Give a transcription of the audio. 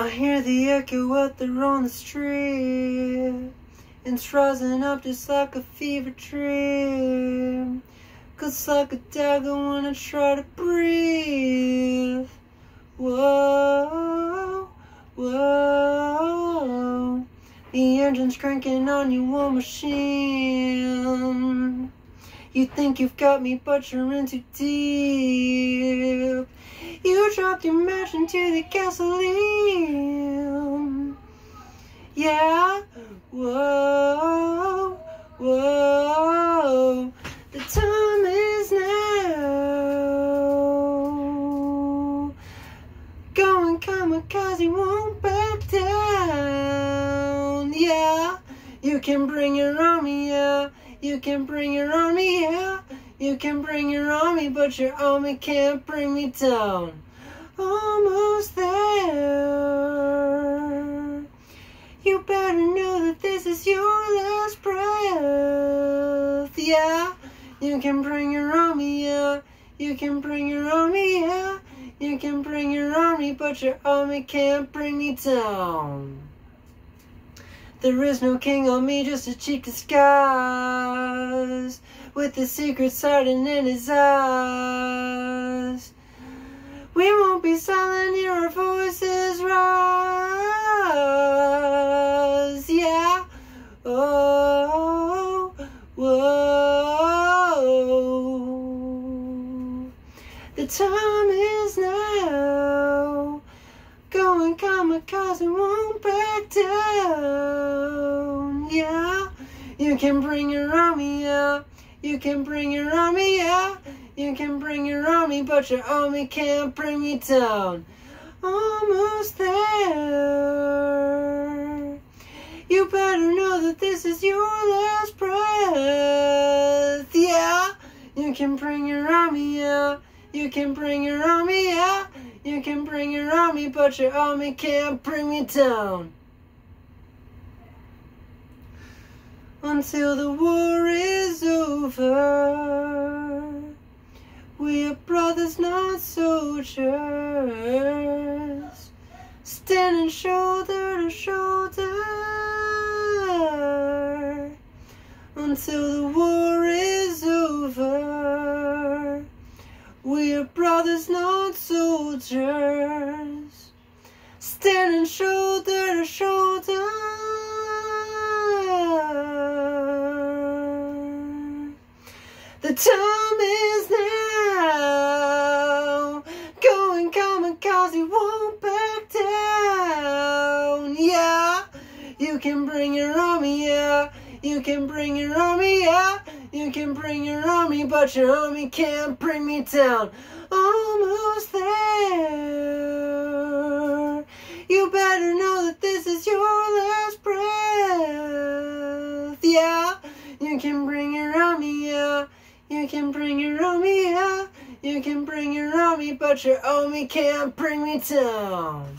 I hear the echo out there on the street. It's rising up just like a fever dream. Cause like a dagger when I try to breathe. Whoa, whoa. The engine's cranking on you, war machine. You think you've got me, but you're in too deep. You dropped your match into the gasoline. Yeah, whoa, whoa. The time is now. Go and come Going kamikaze won't back down. Yeah, you can bring your army, yeah. You can bring your army, yeah. You can bring your army, but your army can't bring me down. Almost there. You better know that this is your last breath. Yeah, you can bring your army, yeah. You can bring your army, yeah. You can bring your army, but your army can't bring me down. There is no king on me, just a cheap disguise With the secret hiding in his eyes We won't be silent, hear our voices rise Yeah, oh, whoa The time is now Going kamikaze won't back down. Yeah, you can bring your army, yeah. You can bring your army, yeah. You can bring your army, but your army can't bring me down. Almost there. You better know that this is your last breath. Yeah, you can bring your army, yeah. You can bring your army, yeah. You can bring your army, but your army can't bring me down. Until the war is over, soldiers, standing shoulder to shoulder. Until the war is over, we are brothers, not soldiers, standing shoulder to shoulder. The time is now. Won't back down. Yeah, you can bring your army, yeah. You can bring your army, yeah. You can bring your army, but your army can't bring me down. Almost there. You better know that this is your last breath. Yeah, you can bring your army, yeah. You can bring your army, yeah. You can bring your army, but your army can't bring me down.